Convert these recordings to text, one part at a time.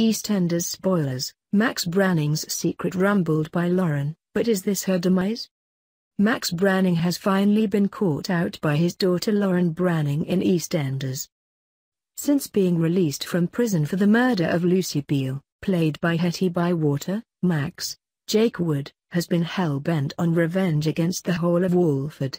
EastEnders spoilers, Max Branning's secret rumbled by Lauren, but is this her demise? Max Branning has finally been caught out by his daughter Lauren Branning in EastEnders. Since being released from prison for the murder of Lucy Beale, played by Hetti Bywater, Max, Jake Wood, has been hell-bent on revenge against the whole of Walford.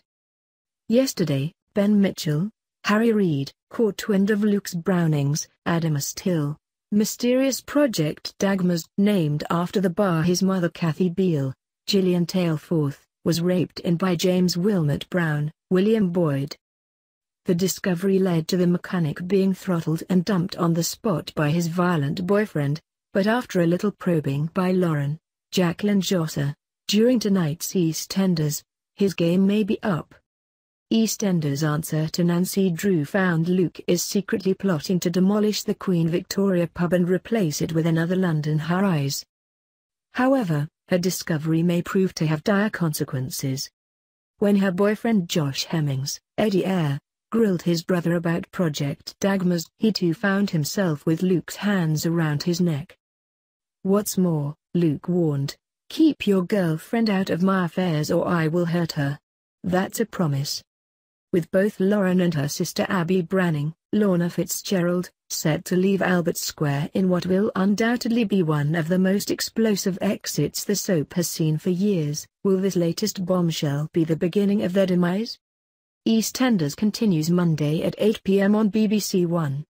Yesterday, Ben Mitchell, Harry Reid, caught wind of Luke's Browning's, Adam Astill, mysterious project Dagmars, named after the bar his mother Kathy Beale, Gillian Taylforth, was raped in by James Wilmott Brown, William Boyde. The discovery led to the mechanic being throttled and dumped on the spot by his violent boyfriend, but after a little probing by Lauren, Jacqueline Jossa, during tonight's EastEnders, his game may be up. EastEnders' answer to Nancy Drew found Luke is secretly plotting to demolish the Queen Victoria pub and replace it with another London high-rise. However, her discovery may prove to have dire consequences. When her boyfriend Josh Hemmings, Eddie Eyre, grilled his brother about Project Dagmars, he too found himself with Luke's hands around his neck. What's more, Luke warned, keep your girlfriend out of my affairs or I will hurt her. That's a promise with both Lauren and her sister Abi Branning, Lorna Fitzgerald, set to leave Albert Square in what will undoubtedly be one of the most explosive exits the soap has seen for years. Will this latest bombshell be the beginning of their demise? EastEnders continues Monday at 8 p.m. on BBC One.